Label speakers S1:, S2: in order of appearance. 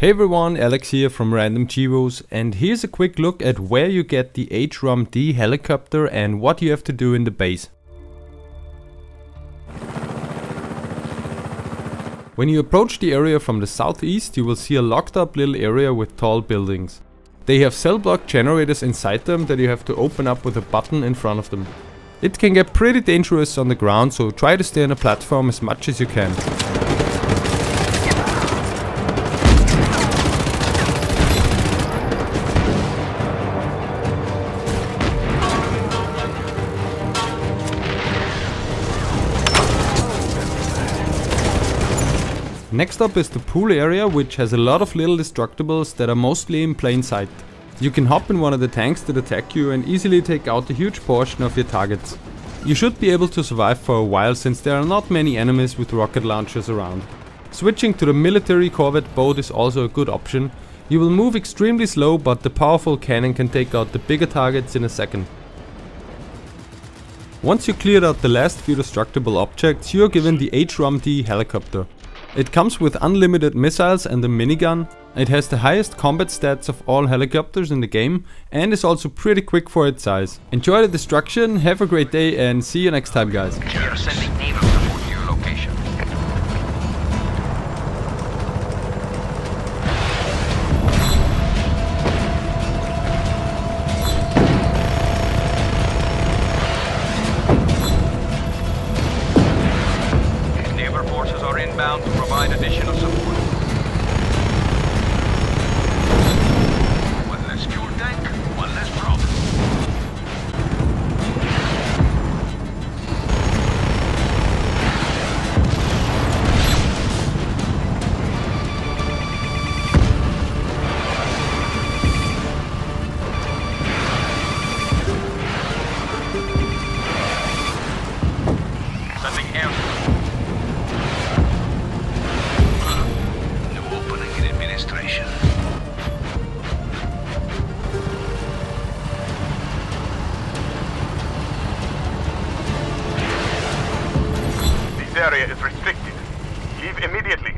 S1: Hey everyone, Alex here from Random Chievos, and here's a quick look at where you get the HROM-D helicopter and what you have to do in the base. When you approach the area from the southeast, you will see a locked up little area with tall buildings. They have cell block generators inside them that you have to open up with a button in front of them. It can get pretty dangerous on the ground, so try to stay on a platform as much as you can. Next up is the pool area, which has a lot of little destructibles that are mostly in plain sight. You can hop in one of the tanks that attack you and easily take out a huge portion of your targets. You should be able to survive for a while since there are not many enemies with rocket launchers around. Switching to the military corvette boat is also a good option. You will move extremely slow but the powerful cannon can take out the bigger targets in a second. Once you cleared out the last few destructible objects, you are given the HROM-D helicopter. It comes with unlimited missiles and a minigun. It has the highest combat stats of all helicopters in the game and is also pretty quick for its size. Enjoy the destruction, have a great day and see you next time guys.
S2: Inbound to provide additional support. Area is restricted. Leave immediately.